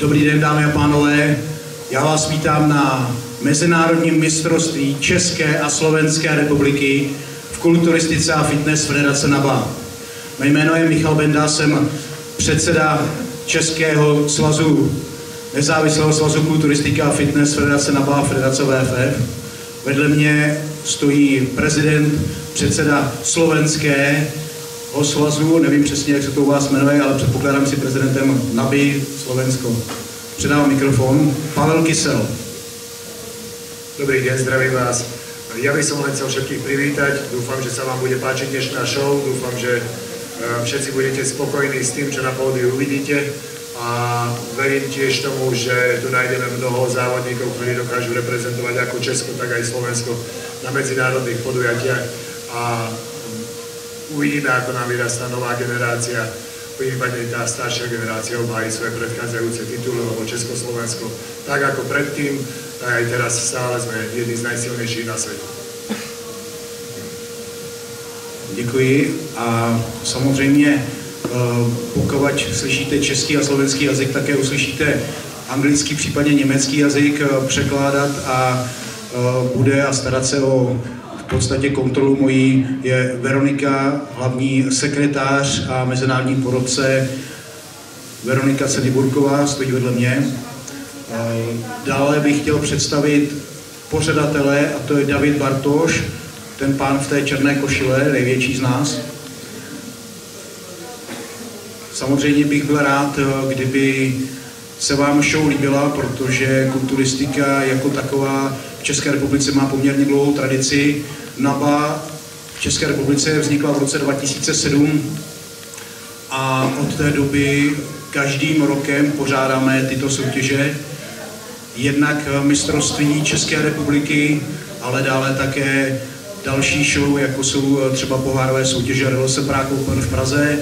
Dobrý den, dámy a pánové. Já vás vítám na Mezinárodním mistrovství České a Slovenské republiky v kulturistice a fitness Federace NABA. Mé jméno je Michal Benda, jsem předseda Českého svazu, nezávislého svazu kulturistika a fitness Federace NABA a Federace VFF. Vedle mě stojí prezident, předseda slovenské svazu, nevím přesně, jak se to u vás jmenuje, ale předpokládám si prezidentem NABI Slovensko. Předávám mikrofon. Pavel Kysel. Dobrý deň, zdravím vás. Ja by som len chcel všetkých privítať. Dúfam, že sa vám bude páčiť dnešná show. Dúfam, že e, všetci budete spokojní s tým, čo na pódiu uvidíte. A verím tiež tomu, že tu nájdeme mnoho závodníkov, ktorí dokážu reprezentovať ako Česko, tak aj Slovensko na medzinárodných podujatiach. A uvidíme, ako nám vyrastá nová generácia prípadne tá staršia generácia obhájí svoje predchádzajúce tituly, lebo Československo, tak ako predtým, tak aj teraz stále sme jedni z najsilnejších na svete. Děkuji a samozřejmě pokud slyšíte český a slovenský jazyk, také uslyšíte anglický, případně německý jazyk překládat a bude a starat se o podstatě kontrolu mojí je Veronika, hlavní sekretář a mezinárodní porodce Veronika Ceniburková, stojí vedle mě. Dále bych chtěl představit pořadatele, a to je David Bartoš, ten pán v té černé košile, největší z nás. Samozřejmě bych byl rád, kdyby se vám show líbila, protože kulturistika jako taková v České republice má poměrně dlouhou tradici. NABA v České republice vznikla v roce 2007 a od té doby každým rokem pořádáme tyto soutěže. Jednak mistrovství České republiky, ale dále také další show, jako jsou třeba pohárové soutěže Relose Prague Open v Praze,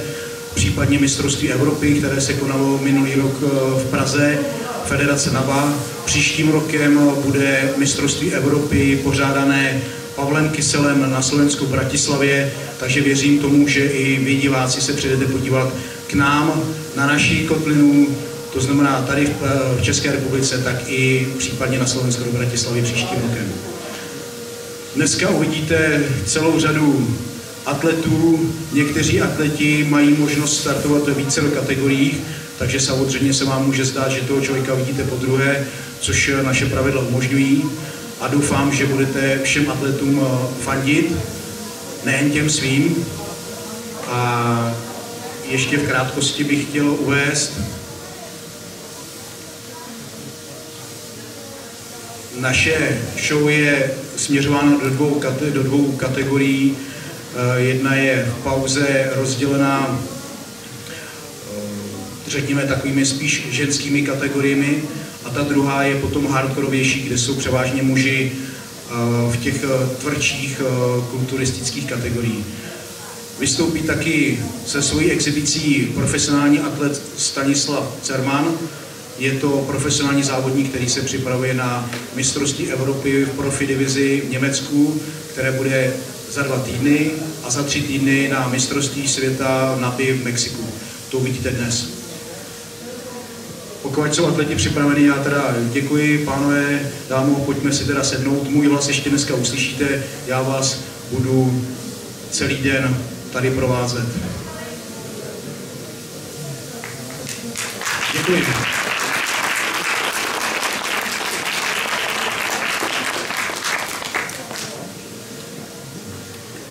případně mistrovství Evropy, které se konalo minulý rok v Praze, Federace NABA. Příštím rokem bude mistrovství Evropy pořádané Pavlem Kyselem na Slovensku v Bratislavě, takže věřím tomu, že i vy diváci se přijdete podívat k nám na naší kotlinu, to znamená tady v, v České republice, tak i případně na Slovensku do Bratislavy příštím rokem. Dneska uvidíte celou řadu atletů. Někteří atleti mají možnost startovat ve více kategoriích, takže samozřejmě se vám může zdát, že toho člověka vidíte po druhé, což naše pravidla umožňují a doufám, že budete všem atletům eh, fandit, nejen těm svým. A ještě v krátkosti bych chtěl uvést naše show je směřována do dvou, do dvou kategorií. Eh, jedna je v pauze rozdělená, eh, řekněme, takovými spíš ženskými kategoriemi a ta druhá je potom hardkorovější, kde jsou převážně muži eh, v těch tvrdších kulturistických kategoriích. Vystoupí taky se svojí exibicí profesionální atlet Stanislav Cerman. Je to profesionální závodník, který se připravuje na mistrovství Evropy v profi divizi v Německu, které bude za dva týdny a za tři týdny na mistrovství světa v NABI v Mexiku. To uvidíte dnes. Pokud jsou atleti připraveni, já teda děkuji, pánové, dámo, pojďme si teda sednout. Můj hlas ještě dneska uslyšíte, já vás budu celý den tady provázet. Děkuji.